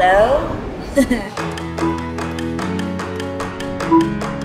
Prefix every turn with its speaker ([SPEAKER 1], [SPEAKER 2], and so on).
[SPEAKER 1] Hello?